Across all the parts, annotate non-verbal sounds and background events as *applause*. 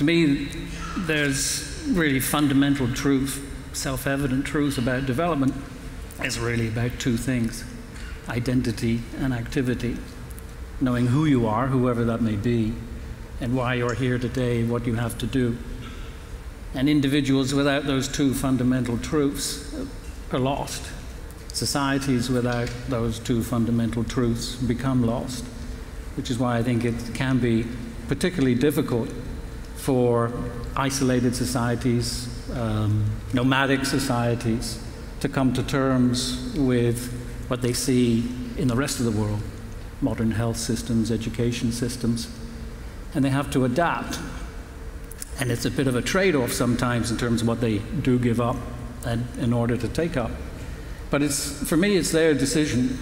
to me, there's really fundamental truth, self evident truth about development is really about two things identity and activity. Knowing who you are, whoever that may be, and why you're here today, what you have to do. And individuals without those two fundamental truths are lost. Societies without those two fundamental truths become lost, which is why I think it can be particularly difficult for isolated societies, um, nomadic societies, to come to terms with what they see in the rest of the world modern health systems, education systems. And they have to adapt. And it's a bit of a trade off sometimes in terms of what they do give up and, in order to take up. But it's, for me, it's their decision.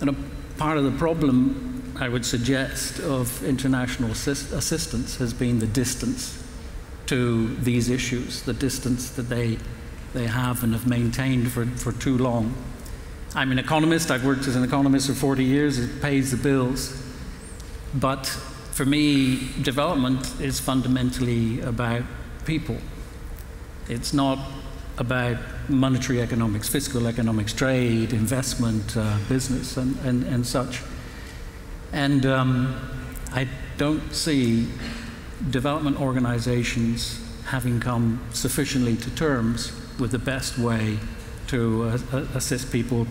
And a part of the problem, I would suggest, of international assist assistance has been the distance to these issues, the distance that they, they have and have maintained for, for too long. I'm an economist, I've worked as an economist for 40 years, it pays the bills. But for me, development is fundamentally about people. It's not about monetary economics, fiscal economics, trade, investment, uh, business, and, and, and such. And um, I don't see development organizations having come sufficiently to terms with the best way to uh, assist people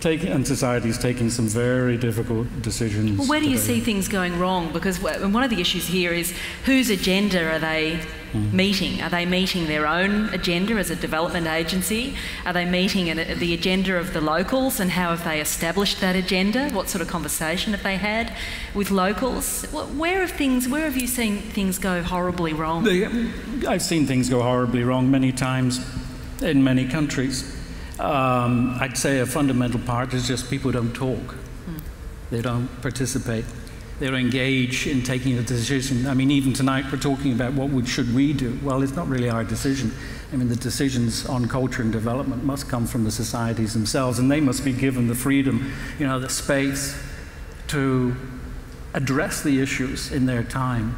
taking, and societies taking some very difficult decisions. Well, where do you see things going wrong? Because one of the issues here is whose agenda are they mm. meeting? Are they meeting their own agenda as a development agency? Are they meeting the agenda of the locals and how have they established that agenda? What sort of conversation have they had with locals? Where have things? Where have you seen things go horribly wrong? I've seen things go horribly wrong many times in many countries. Um, I'd say a fundamental part is just people don't talk. Mm. They don't participate. They don't in taking a decision. I mean, even tonight we're talking about what would, should we do. Well, it's not really our decision. I mean, the decisions on culture and development must come from the societies themselves, and they must be given the freedom, you know, the space to address the issues in their time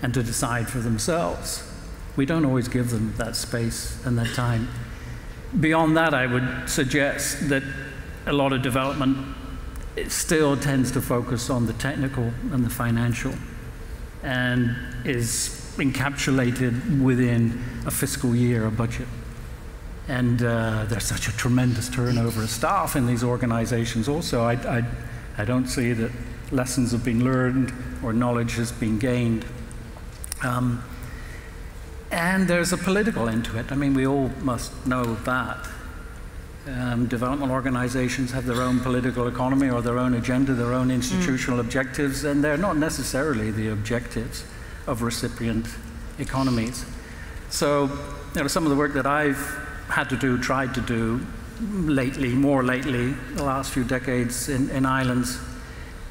and to decide for themselves. We don't always give them that space and that time. Beyond that, I would suggest that a lot of development still tends to focus on the technical and the financial and is encapsulated within a fiscal year, a budget. And uh, there's such a tremendous turnover of staff in these organizations also. I, I, I don't see that lessons have been learned or knowledge has been gained. Um, and there's a political end to it. I mean, we all must know that. Um, development organizations have their own political economy or their own agenda, their own institutional mm. objectives, and they're not necessarily the objectives of recipient economies. So, you know, some of the work that I've had to do, tried to do lately, more lately, the last few decades in, in islands,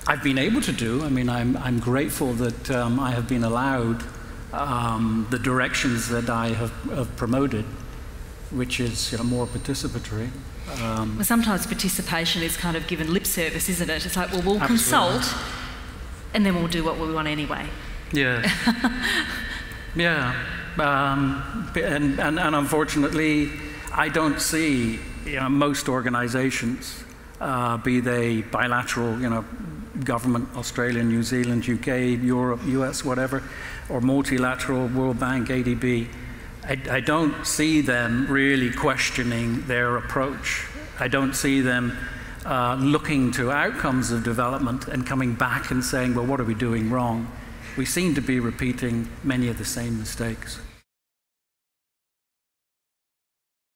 I've been able to do. I mean, I'm, I'm grateful that um, I have been allowed um, the directions that I have, have promoted, which is you know, more participatory. Um, well, sometimes participation is kind of given lip service, isn't it? It's like, well, we'll absolutely. consult and then we'll do what we want anyway. Yeah. *laughs* yeah. Um, and, and, and, unfortunately, I don't see you know, most organizations, uh, be they bilateral, you know, government, Australia, New Zealand, UK, Europe, US, whatever, or multilateral, World Bank, ADB, I, I, don't see them really questioning their approach. I don't see them uh, looking to outcomes of development and coming back and saying, well, what are we doing wrong? We seem to be repeating many of the same mistakes.